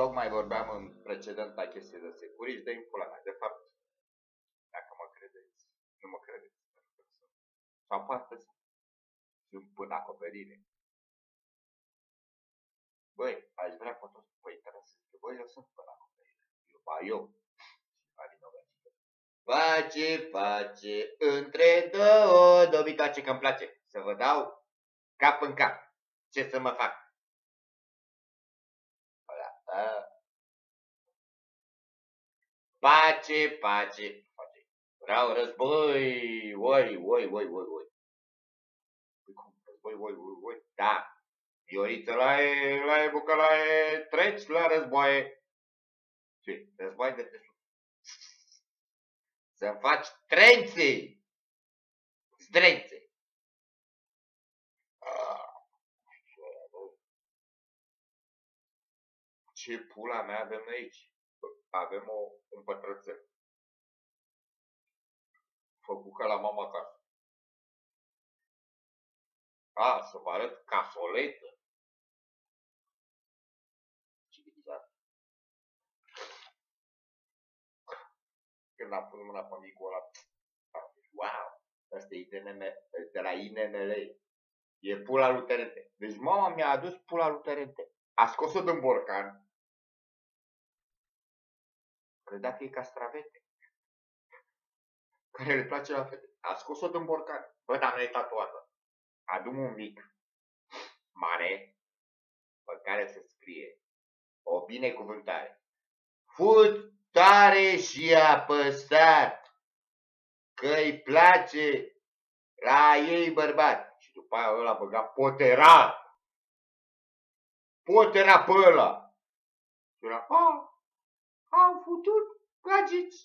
tocmai vorbeam în precedenta chestie de securici de impula mea. De fapt, dacă mă credeți, nu mă credeți. Sau poate să sunt până acoperire. Băi, aș vrea pe toți pe internet să zic, băi, eu sunt până acoperire. Eu, ba, eu. Face, face, între două dobitoace că-mi place să vă dau cap în cap. Ce să mă fac? Pace, pace, pace. Vreau război, oi, oi, oi, oi, oi. Păi cum, război, oi, oi, oi, da. Ioriță la e, la e, bucă la e, treci la războaie. Ce, război de desubt. Să faci trențe, zdrențe. Ce pula mea avem aici? Avem o, un pătrățel. Făcut ca la mama acasă. A, să vă arăt casoletă. Civilizat. Când am pus mâna pe micul ăla, wow, ăsta e INM, de la INML. E pula lui Terente. Deci mama mi-a adus pula lui Terente. A scos-o din borcan, Credea că e castravete. Care le place la fete. A scos-o din borcan. Bă, dar nu e tatuată. Adum un mic, mare, pe care se scrie o binecuvântare. Fut tare și apăsat că îi place la ei bărbat. Și după aia ăla băga potera. Potera pe ăla. Și era, a, am putut gagici.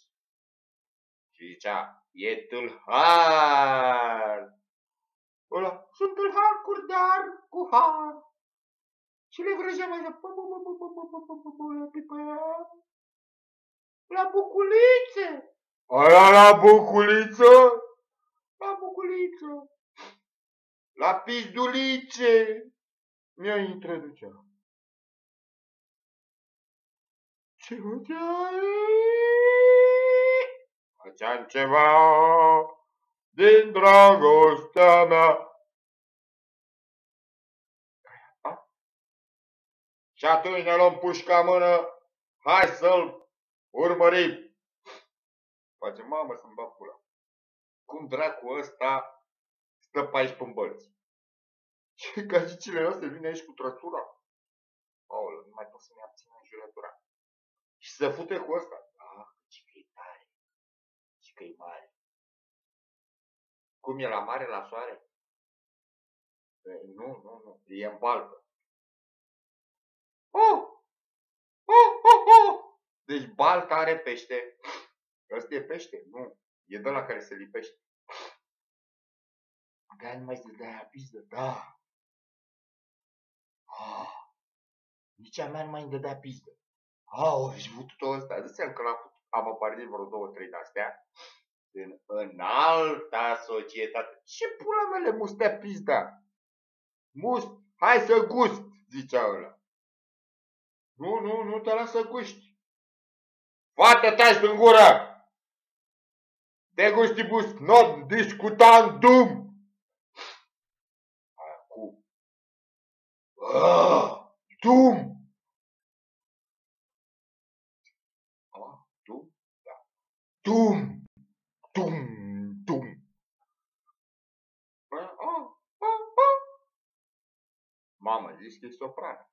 Și zicea, e tâlhar. Ăla, sunt tâlhar curdar cu har. Și le vrăjea mai la buculițe. Aia la buculiță? La buculiță. La pizdulice. Mi-a introducea. Ce făceai? Făceam ceva din dragostea mea. Și atunci ne luăm pușca mână, hai să-l urmărim. Face, mamă, să-mi bag pula. Cum dracu ăsta stă pe aici pe bălți? Și gagicile noastre vine aici cu trăsura. Aolă, nu mai pot să-mi abțin în jurătura. Și să fute cu ăsta. Ah, ce că e tare. Ce că e mare. Cum e la mare, la soare? Nu, nu, nu. E în baltă. Oh! Oh, oh, oh! Deci balta are pește. Ăsta e pește? Nu. E de la care se lipește. Dar nu mai se dea pizdă. Da. Ah. Nici a mea nu mai îmi dădea pizdă. Au, și putut ăsta. Dă seama că l-am am apărut vreo două, trei de-astea. În, în alta societate. Ce pula mele mustea pizda? Must, hai să gust, zicea ăla. Nu, nu, nu te las să guști. Foarte taci din gură! De gustibus non discutandum! Acum. Ah, dum! Tum! Tum! Tum! Mamă, zici că e sopran.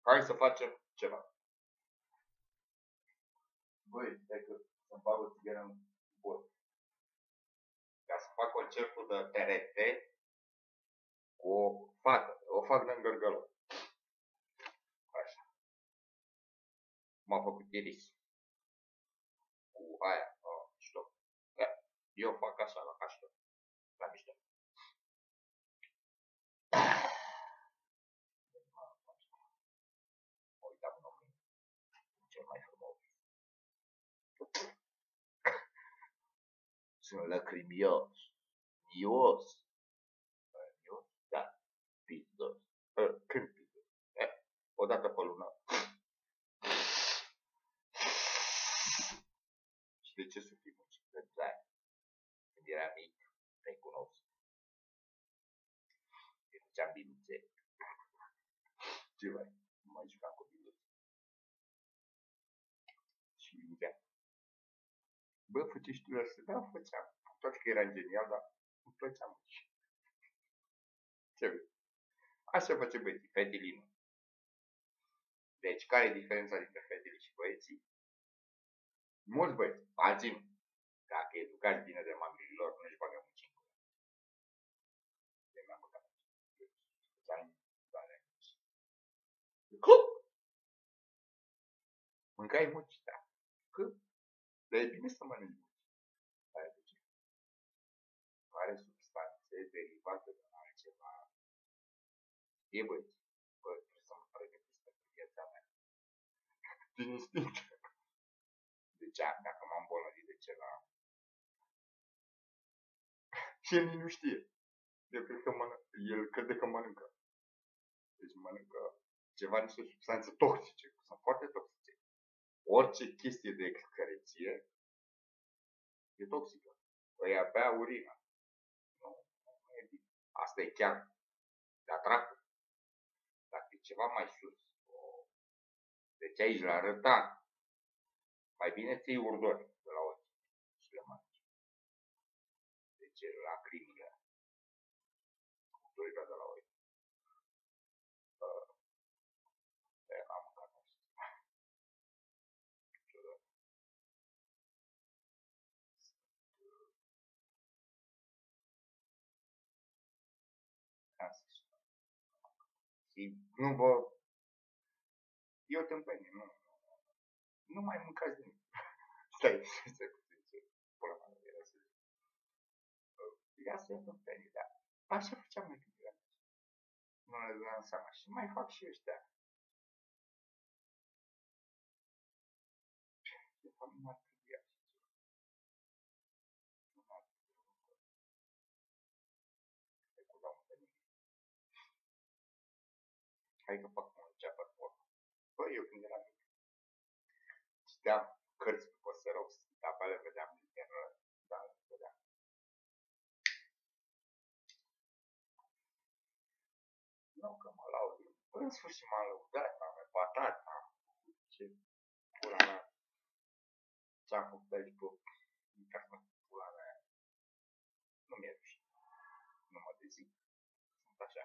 Hai să facem ceva. Băi, stai că să-mi bag o țigără în bot. Ca să fac concertul de TRT cu o fată. O fac de gărgălău. M-a făcut iris cu aia, uh, mișto. Eu fac așa, la caștă, la mișto. Mă uitam în ochi, cel mai frumos. Sunt lacrimios, mios. Mios? Da, pizdos. Când pizdos? o dată pe lună. Și de ce să fii muncit? Pentru aia. Când era mic, te cunosc. Eu făceam biluțe. Ce mai? Nu mai jucam cu biluțe. Și mintea. Bă, făceai și tu asta? Da, făceam. Toate că era genial, dar îmi plăcea mult. Ce vrei? Așa face băieții, fetilii nu. Deci, care e diferența dintre fetele și băieții? Mulți băieți, alții nu. Dacă educați bine de mamele lor, nu își bagă muncii în gură. Eu mi-am băgat Mâncai muci, da. Că? Dar e bine să mănânci muci. Aia de ce? Are substanțe derivate din altceva. E băieți, bă, trebuie să mă pregătesc pentru viața mea. Din instinct. Deci, dacă m-am bolnăvit de ceva, și el nu știe. El cred că mănâncă, el crede că mănâncă. Deci mănâncă ceva niște substanțe toxice, sunt foarte toxice. Orice chestie de excreție e toxică. Păi bea urina. Nu, nu e bine. Asta e chiar de dracu. Dacă e ceva mai sus, o... deci aici la rătan, mai bine ți urdori de la ochi și le mănânci. Deci lacrimile, urdorirea de la ochi. Și nu vă... E o tâmpenie, nu, nu, nu mai mâncați nimic. Stai, stai puțin, ce pula mea era să zic. Ia să e tâmpenie, da. Așa făceam noi când eram Nu ne dăm seama și mai fac și ăștia. De fapt, nu ar trebui așa ceva. Nu ar trebui. Recordam pe nimic. Hai că fac un înceapă în urmă. Bă, eu când eram mic, citeam cărți după Xerox, tabele vedeam din da, vedeam. Nu că mă laud, în sfârșit m-am lăudat, m-am epatat, am ce pula mea, ce-am făcut aici pe internet, pula mea, nu mi-e rușine, nu mă dezic, sunt așa.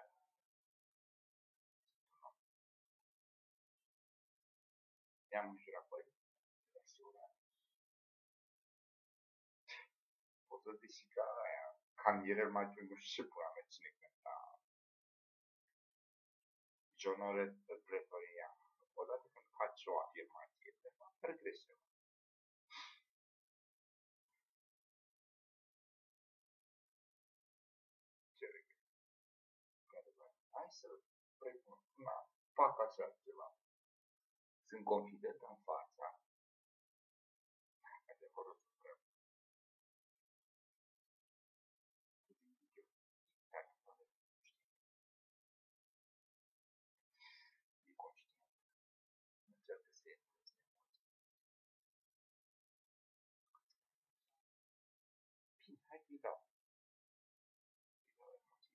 I-am înjurat pe Pot să zic că aia, camierel mai nu știu ce pula mea cine cânta. John Oret de Pretoria. Odată când faci o afirmație, de fapt, regresie. Ce regresie? Hai să precum, na, fac așa ceva. Sunt confident în fața adevărul Bine, hai că-i dau. Îi dau emoții.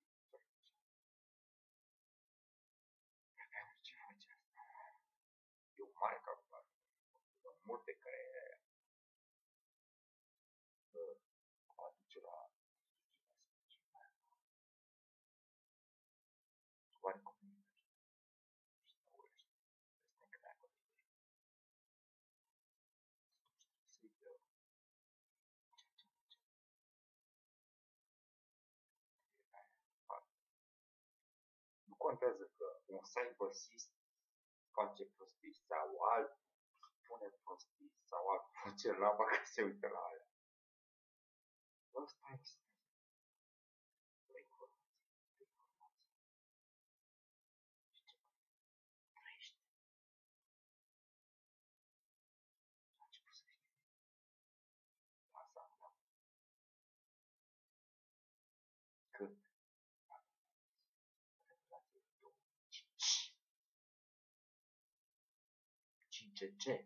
Ce faci asta? E o mare calculare. Sunt multe care uh, aduce la oarecum și nu urăște. Este încreagă de ei. Să-i dă Nu contează că un cybersist face prostii sau altul spune prostii sau altul face lava că se uită la aia. Ăsta este tchétchène.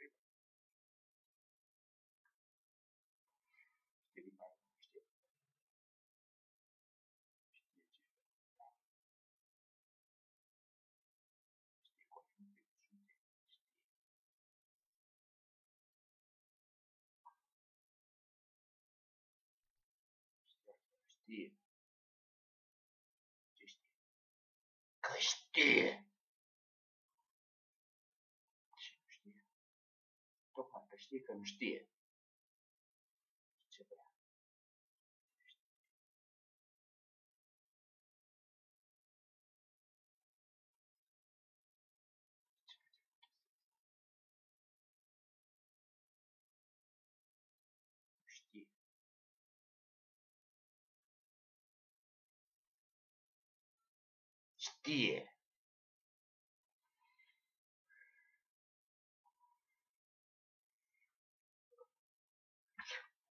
れ、そて、して Tocmai că știe că